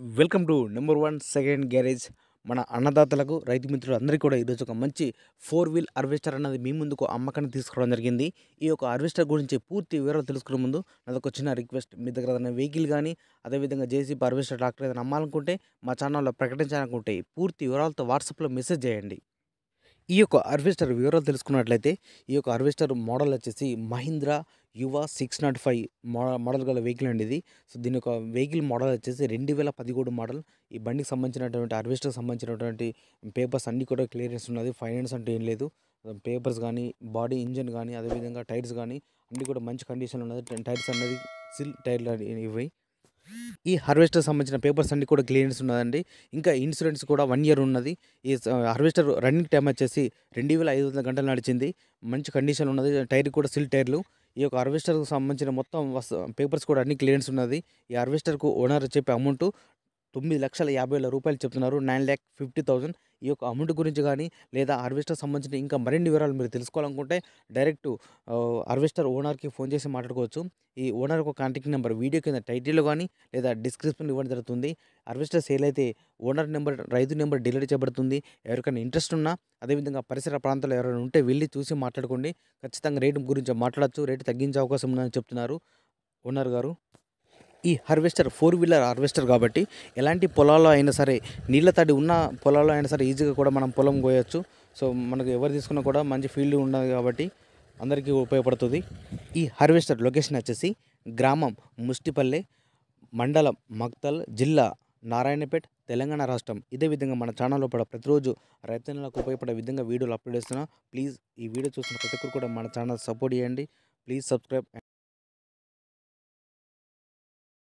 Welcome to number one second garage. మన అన్నదాతలకు రైతు మిత్రులు అందరికీ కూడా ఈరోజు ఒక మంచి ఫోర్ వీల్ హార్వెస్టర్ అన్నది మీ ముందుకు అమ్మకాన్ని తీసుకురావడం జరిగింది. ఈ యొక్క హార్వెస్టర్ గురించి పూర్తి వివరాలు తెలుసుకునే ముందు నాదొక చిన్న రిక్వెస్ట్. మీ దగ్గర ఏదైనా వెహికల్ కానీ అదేవిధంగా జేసీబీ హార్వెస్టర్ ట్రాక్టర్ ఏదైనా అమ్మాలనుకుంటే మా ఛానల్లో ప్రకటించాలనుకుంటే పూర్తి వివరాలతో వాట్సాప్లో మెసేజ్ చేయండి. ఈ యొక్క హార్వెస్టర్ వివరాలు తెలుసుకున్నట్లయితే ఈ యొక్క హార్వెస్టర్ మోడల్ వచ్చేసి Mahindra Yuvo six naught five model గల వెహికల్ అండి ఇది. సో దీని యొక్క వెహికల్ మోడల్ వచ్చేసి రెండు వేల పదిహేడు మోడల్. ఈ బండికి సంబంధించినటువంటి హార్వెస్టర్కి సంబంధించినటువంటి పేపర్స్ అన్నీ కూడా క్లియరెన్స్ ఉన్నది. ఫైనాన్స్ అంటే ఏం లేదు. పేపర్స్ కానీ బాడీ ఇంజన్ కానీ అదేవిధంగా టైర్స్ కానీ అన్నీ కూడా మంచి కండిషన్లో ఉన్నది. టైర్స్ అనేది సిల్ టైర్లు ఇవి. ఈ హార్వెస్టర్ సంబంధించిన పేపర్స్ అన్ని కూడా క్లియరెన్స్ ఉన్నదండి. ఇంకా ఇన్సూరెన్స్ కూడా వన్ ఇయర్ ఉన్నది. ఈ హార్వెస్టర్ రన్నింగ్ టైం వచ్చేసి రెండు వేల ఐదు వందల గంటలు నడిచింది. మంచి కండిషన్ ఉన్నది. టైర్ కూడా సిల్ టైర్లు. ఈ యొక్క హార్వెస్టర్కు సంబంధించిన మొత్తం పేపర్స్ కూడా అన్ని క్లియరెన్స్ ఉన్నది. ఈ హార్వెస్టర్కు ఓనర్ చెప్పే అమౌంట్ తొమ్మిది లక్షల యాభై వేల రూపాయలు చెప్తున్నారు. నైన్ ల్యాక్ ఫిఫ్టీ థౌసండ్ ఈ యొక్క అమౌంట్ గురించి కానీ లేదా హార్వెస్టర్ సంబంధించిన ఇంకా మరిన్ని వివరాలు మీరు తెలుసుకోవాలనుకుంటే డైరెక్ట్ హార్వెస్టర్ ఓనర్కి ఫోన్ చేసి మాట్లాడుకోవచ్చు. ఈ ఓనర్ ఒక కాంటాక్ట్ నెంబర్ వీడియో కింద టైటిల్లో కానీ లేదా డిస్క్రిప్షన్ ఇవ్వడం జరుగుతుంది. హార్వెస్టర్ సేల్ అయితే ఓనర్ నెంబర్ రైతు నెంబర్ డెలివరీ చేయబడుతుంది. ఎవరికైనా ఇంట్రెస్ట్ ఉన్నా అదేవిధంగా పరిసర ప్రాంతాల్లో ఎవరైనా ఉంటే వెళ్ళి చూసి మాట్లాడుకోండి. ఖచ్చితంగా రేటు గురించి మాట్లాడచ్చు. రేటు తగ్గించే అవకాశం ఉందని చెప్తున్నారు ఓనర్ గారు. ఈ హార్వెస్టర్ ఫోర్ వీలర్ హార్వెస్టర్ కాబట్టి ఎలాంటి పొలాల్లో అయినా సరే నీళ్ళ తడి ఉన్న పొలాల్లో అయినా సరే ఈజీగా కూడా మనం పొలం కోయొచ్చు. సో మనకు ఎవరు తీసుకున్నా కూడా మంచి ఫీల్డ్ ఉన్నది కాబట్టి అందరికీ ఉపయోగపడుతుంది. ఈ హార్వెస్టర్ లొకేషన్ వచ్చేసి గ్రామం ముష్టిపల్లె మండలం మక్తల్ జిల్లా నారాయణపేట్ తెలంగాణ రాష్ట్రం. ఇదే విధంగా మన ఛానల్లో కూడా ప్రతిరోజు రైతన్నలకు ఉపయోగపడే విధంగా వీడియోలు అప్లోడ్ చేస్తున్నా. ప్లీజ్ ఈ వీడియో చూసిన ప్రతి ఒక్కరు కూడా మన ఛానల్ సపోర్ట్ చేయండి. Please subscribe